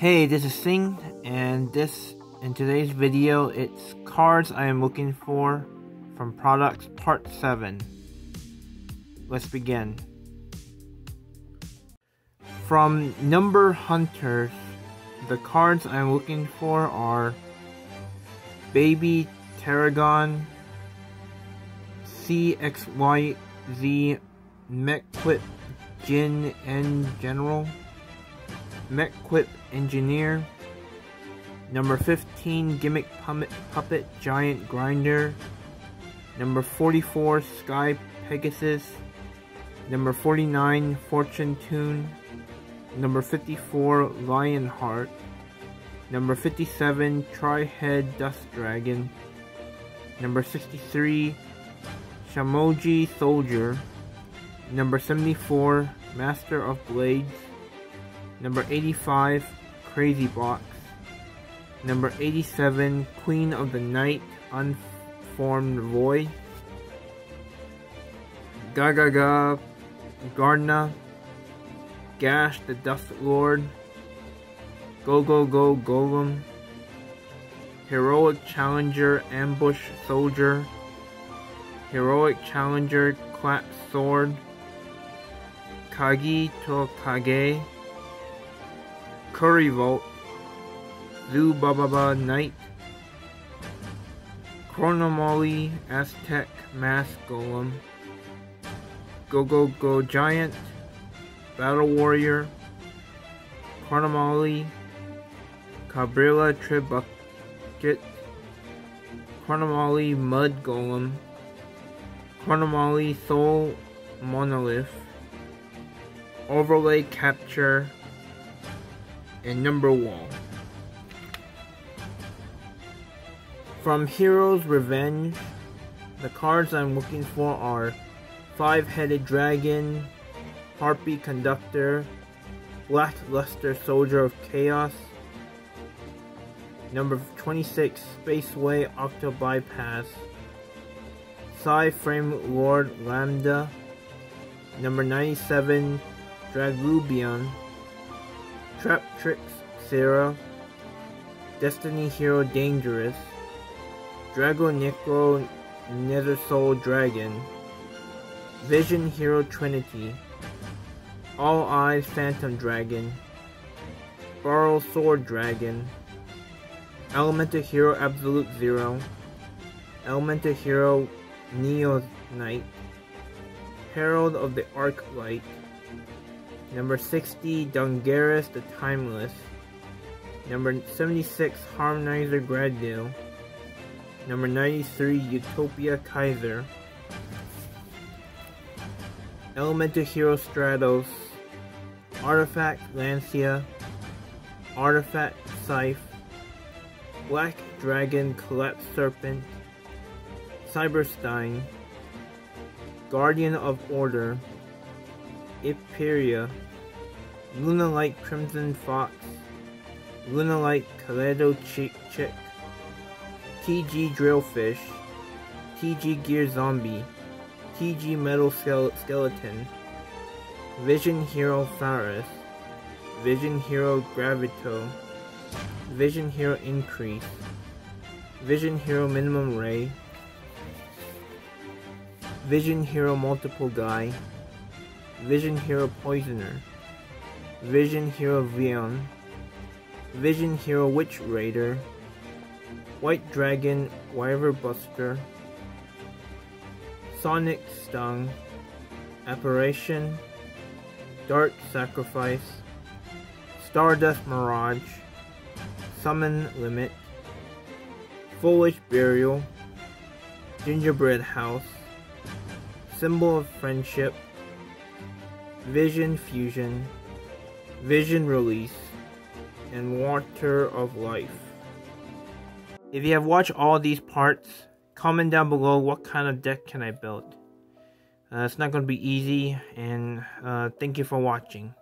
Hey, this is Sing, and this in today's video, it's cards I am looking for from products part 7. Let's begin. From Number Hunters, the cards I'm looking for are Baby Tiragon, CXYZ Mechquip Jin and General, Mechquip Engineer, number 15 Gimmick Puppet, Puppet Giant Grinder, number 44 Sky Pegasus, number 49 Fortune Tune, number 54 Lionheart, number 57 Tri-Head Dust Dragon, number 63 Shamoji Soldier, number 74 Master of Blades, number 85 Crazy Box, number 87 Queen of the Night Unformed Void, Gagaga Gardna, Gash the Dust Lord, Go Go Go Golem, Heroic Challenger Ambush Soldier, Heroic Challenger Clap Sword, Kagi to Kage, Kurivolt, Zoo Bababa Knight, Chronomaly Aztec Mask Golem, Go Go Go Giant, Battle Warrior, Chronomaly, Cabrera Trebuchet, Chronomaly Mud Golem, Chronomaly Sol Monolith, Overlay Capture, and Number one. From Hero's Revenge, the cards I'm looking for are Five-Headed Dragon, Harpie Conductor, Blackluster Soldier of Chaos, number 26 Spaceway Octo Bypass, Psy Frame Lord Lambda, number 97 Draglubion, Trap Tricks Sarah, Destiny Hero Dangerous, Drago Necro Nether Soul Dragon, Vision Hero Trinity, All Eyes Phantom Dragon, Borrelsword Dragon, Elemental Hero Absolute Zero, Elemental Hero Neo Knight, Herald of the Arc Light, number 60 Dugares the Timeless, number 76 Harmonizer Gradielle, number 93 Utopia Kaiser, Elemental Hero Stratos, Artifact Lancea, Artifact Scythe, Black Dragon Collapse Serpent, Cyberstein, Guardian of Order, Iperia, Lunalight Crimson Fox, Lunalight Kaleido Chick Chick, TG Drillfish, TG Gear Zombie, TG Metal Skeleton, Vision Hero Faris, Vision Hero Gravito, Vision Hero Increase, Vision Hero Minimum Ray, Vision Hero Multiple Guy, Vision Hero Poisoner, Vision Hero Vyon, Vision Hero Witch Raider, White Dragon Wyverburster, Sonic Stung, Apparition, Dark Sacrifice, Stardust Mirage, Summon Limit, Foolish Burial, Gingerbread House, Symbol of Friendship, Vision Fusion, Vision Release, and Water of Life. If you have watched all these parts, comment down below what kind of deck can I build. Uh, it's not going to be easy, and uh, thank you for watching.